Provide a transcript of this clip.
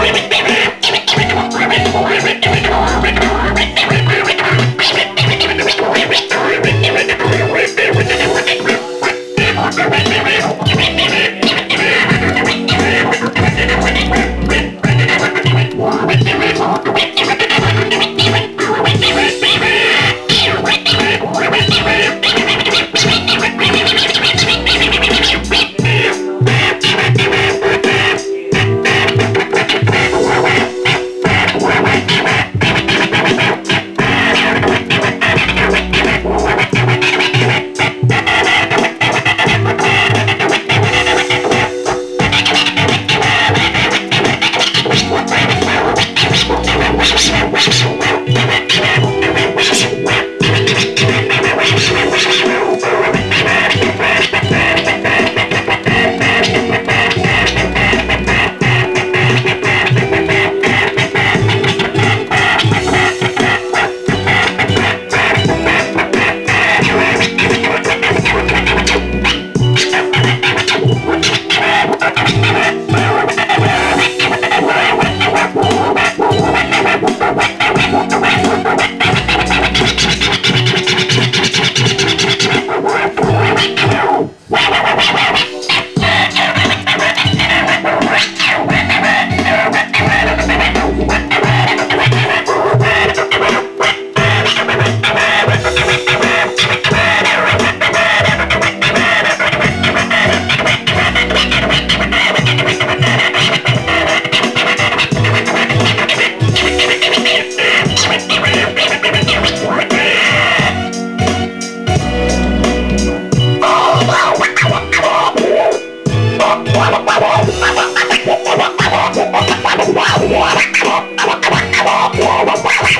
Rabbit!